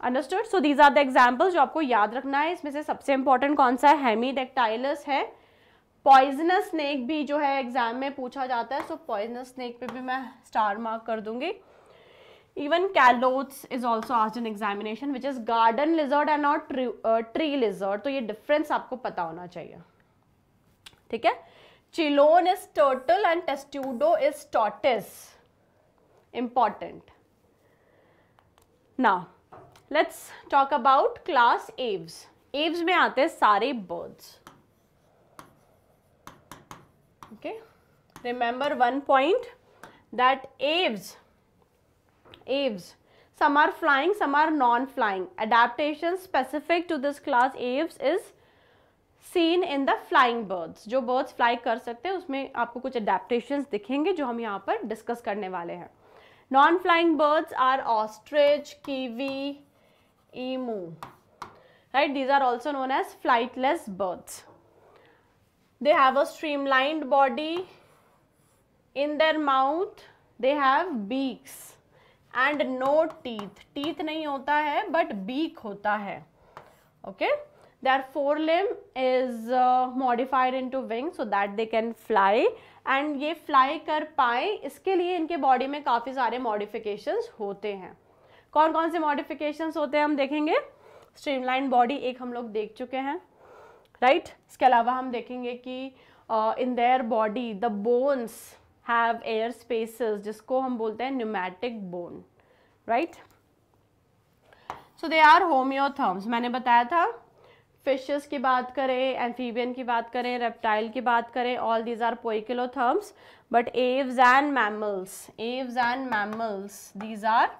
understood so these are the examples जो आपको याद रखना है। इसमें से सबसे इंपॉर्टेंट कौन सा है? हेमीडेक्टाइलस है। पॉइजनस स्नेक भी जो है एग्ज़ाम में पूछा जाता है सो पॉइजनस स्नेक पे भी मैं स्टार मार्क कर दूँगी। इवन कैलोथ्स इज़ ऑल्सो आज in examination which is garden lizard and not tree lizard तो ये डिफरेंस आपको पता होना चाहिए। ठीक है? Chelone is turtle and testudo is tortoise important ना let's talk about class aves. Aves में आते हैं सारे birds okay remember one point that aves aves some are flying some are non flying adaptation specific to this class aves is seen in the flying birds जो birds fly कर सकते हैं, उसमें आपको कुछ अडेप्टशन दिखेंगे जो हम यहाँ पर डिस्कस करने वाले हैं. Non flying birds are ostrich kiwi emu right these are also known as flightless birds they have a streamlined body in their mouth they have beaks and no teeth teeth नहीं होता है but beak होता है. Okay their forelimb is modified in to wing so that they can fly and ये fly कर पाए, इसके लिए इनके बॉडी में काफ़ी सारे मॉडिफिकेशन होते हैं. कौन कौन से मॉडिफिकेशन होते हैं हम देखेंगे? स्ट्रीमलाइन बॉडी एक हम लोग देख चुके हैं. Right right? इसके अलावा हम देखेंगे कि in their body the bones have air spaces जिसको हम बोलते हैं pneumatic bone right so they are homeotherms मैंने बताया था फिशेस की बात करें एम्फीबियन की बात करें रेप्टाइल की बात करें all these are poikilotherms but aves and mammals aves and mammals these are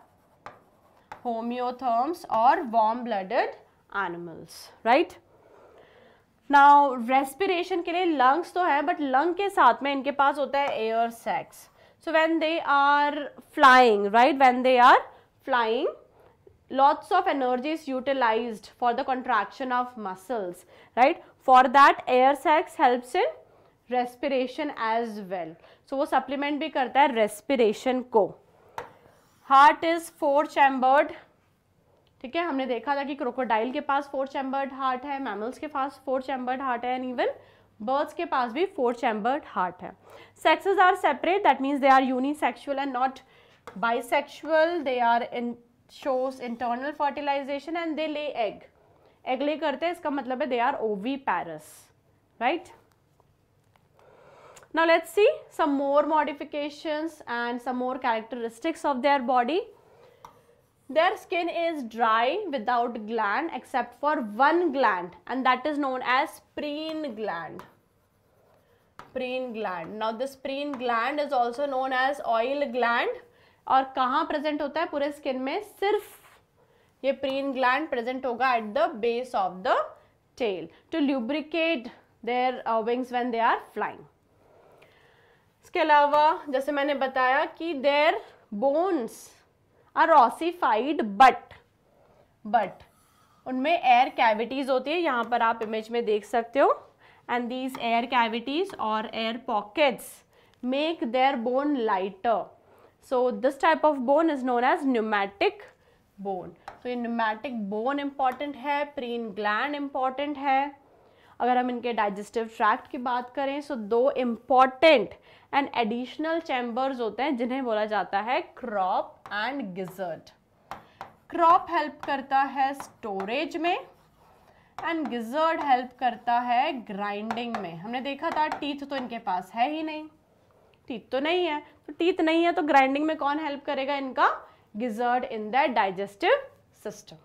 homeotherms और warm blooded animals right? Now respiration के लिए लंग्स तो हैं बट लंग के साथ में इनके पास होता है air sacs so when they are flying right when they are flying lots of energy is utilize for the contraction of muscles right for that air sacs helps in respiration as well so वो supplement भी करता है respiration को. Heart is four chambered ठीक है? हमने देखा था कि क्रोकोडाइल के पास फोर चैम्बर्ड हार्ट है मैमल्स के पास फोर चैम्बर्ड हार्ट है एंड इवन बर्ड्स के पास भी फोर चैम्बर्ड हार्ट है। Sexes are separate that means they are unisexual and not bisexual they are in shows internal fertilization and they lay egg egg ले करते हैं, इसका मतलब है they are oviparous right Now let's see some more modifications and some more characteristics of their body. Their skin is dry without gland except for one gland and that is known as preen gland. Preen gland. Now this preen gland is also known as oil gland और कहाँ present होता है पूरे skin में सिर्फ़ ये preen gland present होगा the base of the tail to lubricate their uh, wings when they are flying. इसके अलावा जैसे मैंने बताया कि their bones are ossified but but उनमें एयर कैविटीज होती है, यहाँ पर आप इमेज में देख सकते हो. एंड दीज एयर कैविटीज और air pockets make their bone lighter so this type of bone is known as pneumatic bone तो ये न्यूमेटिक बोन इंपॉर्टेंट है प्रीन ग्लैंड इंपॉर्टेंट है. अगर हम इनके डाइजेस्टिव ट्रैक्ट की बात करें सो दो इंपॉर्टेंट एंड एडिशनल चैम्बर्स होते हैं, जिन्हें बोला जाता है crop and gizzard crop help करता है स्टोरेज में एंड गिजर्ड हेल्प करता है ग्राइंडिंग में हमने देखा था टीथ तो इनके पास है ही नहीं टीथ तो नहीं है तो टीथ नहीं है तो ग्राइंडिंग में कौन हेल्प करेगा इनका gizzard in the digestive system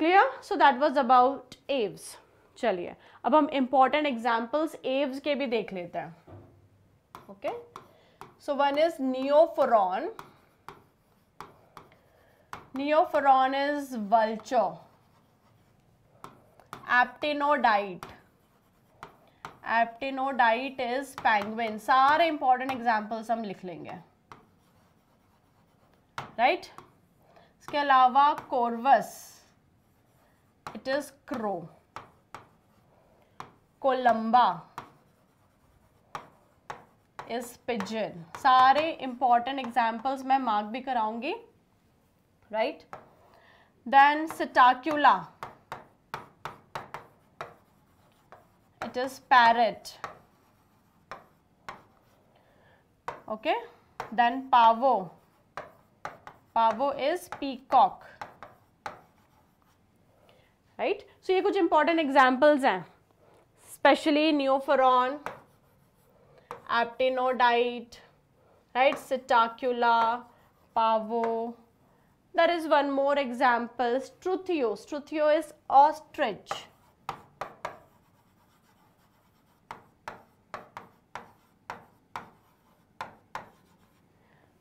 clear so that was about aves चलिए अब हम इंपॉर्टेंट एग्जाम्पल्स एव्स के भी देख लेते हैं okay? So one is neophoron neophoron is vulture aptenodyte aptenodyte is penguin सारे important examples हम लिख लेंगे right इसके अलावा corvus it is crow columba is pigeon सारे इंपॉर्टेंट एग्जाम्पल्स मैं मार्क भी कराऊँगी right then psittacula it is parrot okay then pavo pavo is peacock right so ये कुछ इंपॉर्टेंट एग्जाम्पल्स हैं specially न्यूफरॉन aptenodite, right, Psittacula, pavo, there is one more example. Struthio. Struthio is ostrich.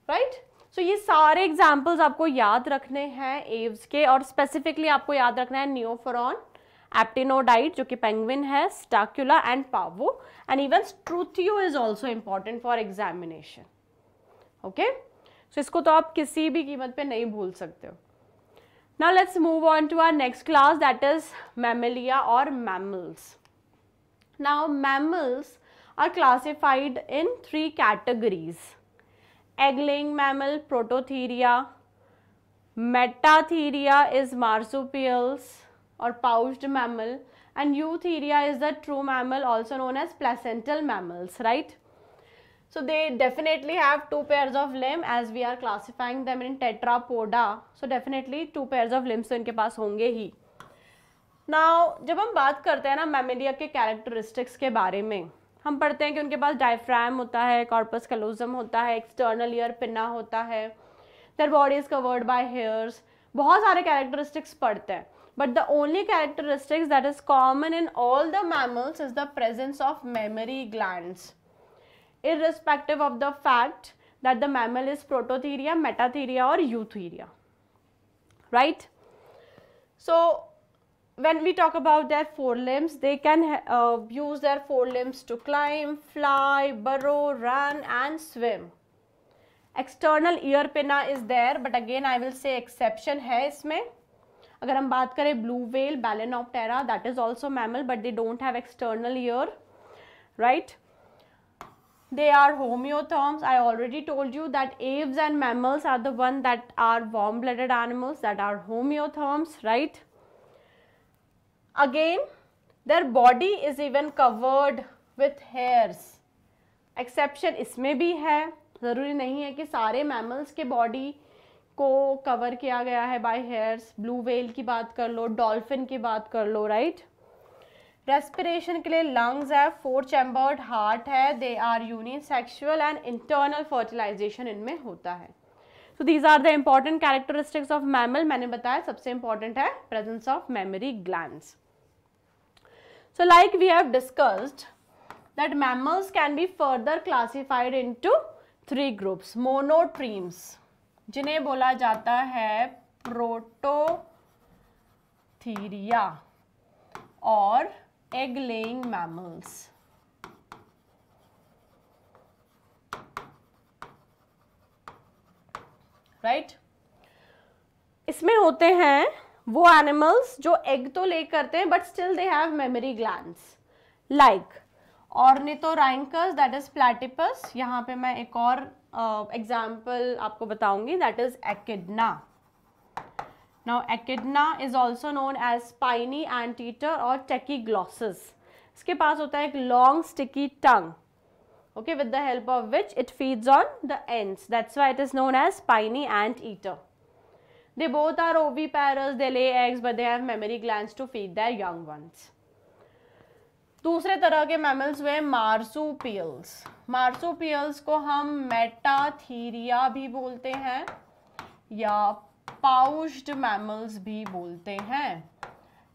Right so ये सारे examples आपको याद रखने हैं Aves के और स्पेसिफिकली आपको याद रखना है नियोफोरॉन एप्टिनोडाइट जो कि पेंगविन है psittacula and pavo and even struthio is also important for examination okay so इसको तो आप किसी भी कीमत पर नहीं भूल सकते हो। ना let's move on to our next class that is mammalia और mammals now mammals are classified in three categories egg laying mammal prototheria metatheria is marsupials और pouched mammal and eutheria is the true mammal also known as placental mammals right So, they definitely have two pairs of limb as we are classifying them in tetrapoda. So, definitely two pairs of limbs तो इनके पास होंगे ही। Now, जब हम बात करते हैं ना Mammalia के कैरेक्टरिस्टिक्स के बारे में, हम पढ़ते हैं कि उनके पास डायफ्राम होता है कॉर्पस कलोजम होता है एक्सटर्नल ईयर पिन्ना होता है their body is covered by hairs बहुत सारे कैरेक्टरिस्टिक्स पढ़ते हैं। But the only characteristics that is common in all the mammals is the presence of mammary glands irrespective of the fact that the mammal is prototheria, metatheria or eutheria. Right? So when we talk about their forelimbs, they can uh, use their forelimbs to climb, fly, burrow, run and swim. External ear pinna is there, but again I will say exception है इसमें अगर हम बात करें blue whale, Balanoptera, that is also mammal, but they don't have external ear, right? They are homeotherms. I already told you that aves and mammals are the one that are warm-blooded animals that are homeotherms, right? again their body is even covered with hairs exception इसमें भी है ज़रूरी नहीं है कि सारे mammals के body को कवर किया गया है बाय हेयर्स ब्लू वेल की बात कर लो डॉल्फिन की बात कर लो राइट रेस्पिरेशन के लिए लंग्स है फोर चैम्बर्ड हार्ट है they are unisexual and internal fertilization इनमें होता है। So these are the important characteristics of mammal मैंने बताया सबसे इंपॉर्टेंट है presence of mammary glands So like we have discussed that mammals can be further classified into three groups, monotremes, जिन्हें बोला जाता है प्रोटोथीरिया और egg laying mammals. Right right? इसमें होते हैं वो एनिमल्स जो एग तो ले करते हैं but still they have mammary glands like ornithorhynchus that is platypus यहाँ पे मैं एक और एग्ज़ाम्पल uh, आपको बताऊँगी that is echidna now echidna is also known as spiny anteater और टेकी ग्लॉसिस इसके पास होता है एक long sticky tongue okay with the help of which it feeds on the ants that's why it is known as spiny ant eater they both are ओवी parous they lay eggs but they have mammary gland to feed their young ones दूसरे तरह के mammals हुए marsupials marsupials को हम Metatheria भी बोलते हैं, या पाउच्ड मैमल्स भी बोलते हैं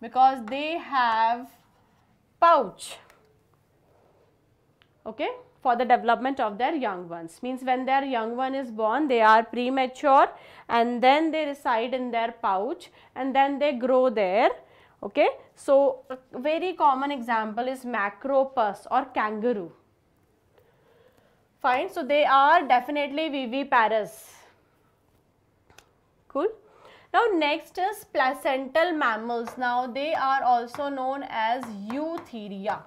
because they have pouch okay for the development of their young ones. Means when their young one is born, they are premature and then they reside in their pouch and then they grow there. Okay. So, a very common example is macropus or kangaroo. Fine. So, they are definitely viviparous. Cool. Now, next is placental mammals. Now, they are also known as eutheria.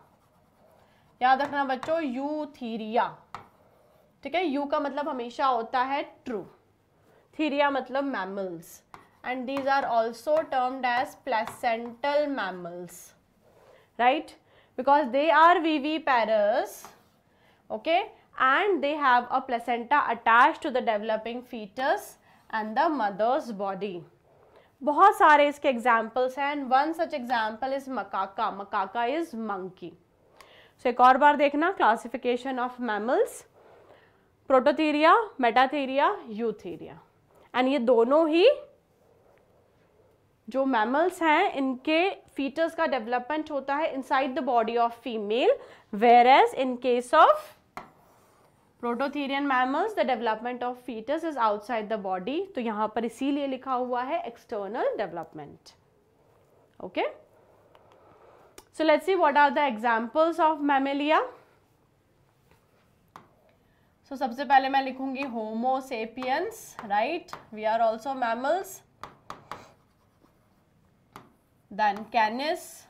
याद रखना बच्चों Eutheria ठीक है? You का मतलब हमेशा होता है ट्रू थीरिया मतलब mammals and these are also termed as placental mammals right because they are vivi viviparous okay and they have a placenta attach to the developing foetus and the mother's body बहुत सारे इसके examples हैं and one such example is macaca macaca is monkey so एक और बार देखना classification of mammals prototheria metatheria eutheria and ये दोनों ही जो मैमल्स हैं, इनके फीटर्स का डेवलपमेंट होता है inside the body of female whereas in case of prototherian mammals the development of foetus is outside the body तो यहाँ पर इसीलिए लिखा हुआ है external development okay so let's see what are the examples of mammalia so सबसे पहले मैं लिखूँगी homo sapiens right we are also mammals then canis.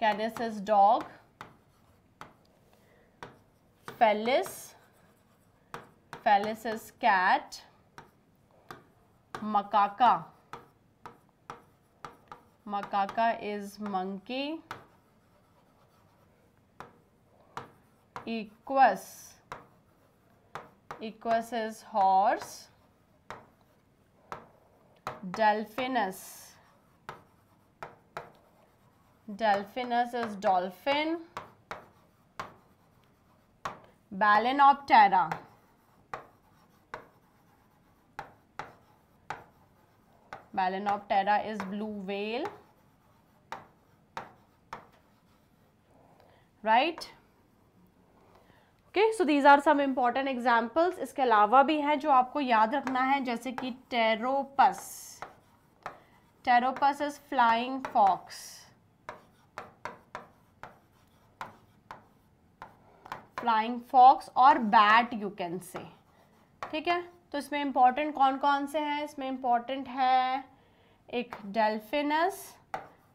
Canis is dog. Felis. Is cat macaca macaca is monkey equus equus is horse delphinus Delphinus is dolphin. Balanoptera. Balanoptera is blue whale. Right? Okay, so these are some important examples. इसके अलावा भी हैं जो आपको याद रखना है जैसे कि pteropus pteropus is flying fox flying fox और बैट यू कैन से ठीक है तो इसमें इंपॉर्टेंट कौन कौन से हैं? इसमें इंपॉर्टेंट है एक delphinus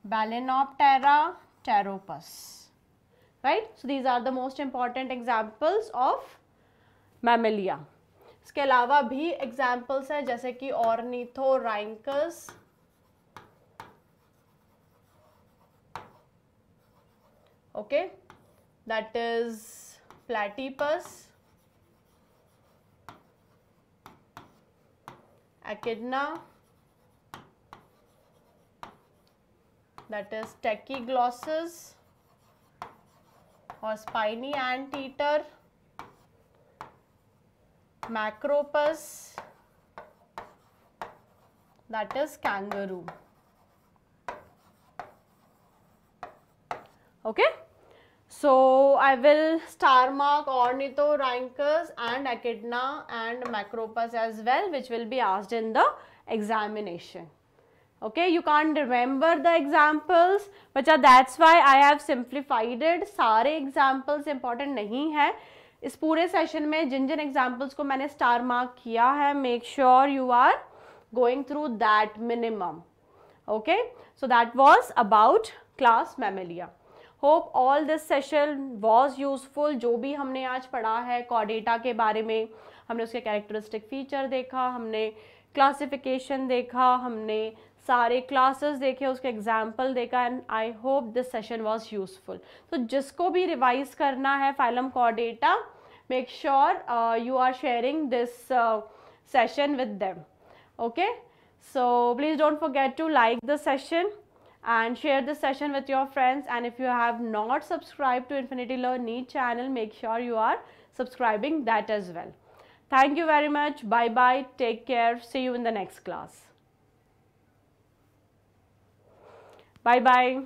balaenoptera pteropus right so these are the most important examples of mammalia इसके अलावा भी एग्जाम्पल्स हैं जैसे कि ornithorhynchus okay that is platypus, echidna, that is tachyglossus or spiny anteater, macropus, that is kangaroo. Okay. So I will star mark Ornithorhynchus and Echidna and Macropus as well which will be asked in the examination. Okay, you can't remember the examples but that's why I have simplified it. सारे examples important नहीं है इस पूरे session में जिन जिन examples को मैंने स्टार मार्क किया है make sure you are going through that minimum okay so that was about class mammalia hope all this session was useful जो भी हमने आज पढ़ा है कॉडेटा के बारे में, हमने उसके कैरेक्टरिस्टिक फीचर देखा, हमने क्लासिफिकेशन देखा, हमने सारे क्लासेस देखे, उसके एग्ज़ाम्पल देखा and I hope this session was useful तो जिसको भी रिवाइज करना है phylum कॉडेटा make sure you are sharing this session with them okay so please don't forget to like the session and share this session with your friends and if you have not subscribed to Infinity Learn NEET channel make sure you are subscribing that as well. Thank you very much. Bye bye. Take care. See you in the next class. Bye bye.